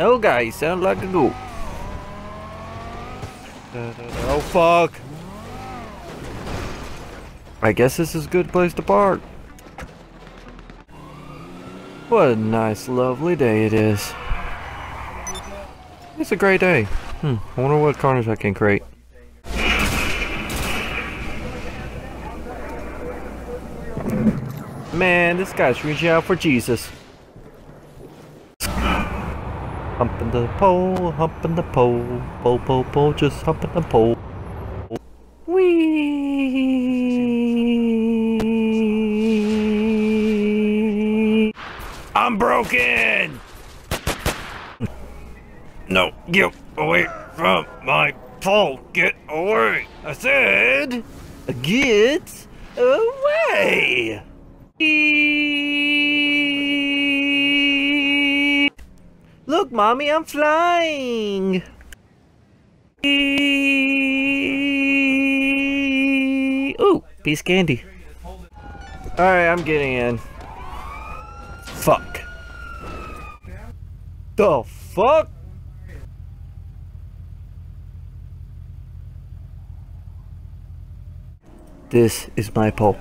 Oh, guy, sound like a goat. Oh, fuck. I guess this is a good place to park. What a nice, lovely day it is. It's a great day. Hmm, I wonder what corners I can create. Man, this guy's reaching out for Jesus. Humping the pole, humping the pole, pole, pole, pole, just humping the pole. Wee. I'm broken. No, get away from my pole. Get away. I said, get away. Look, mommy, I'm flying. Ooh, piece of candy. Alright, I'm getting in. Fuck. The fuck? This is my pole.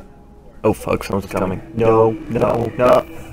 Oh fuck, someone's coming. No, no, no.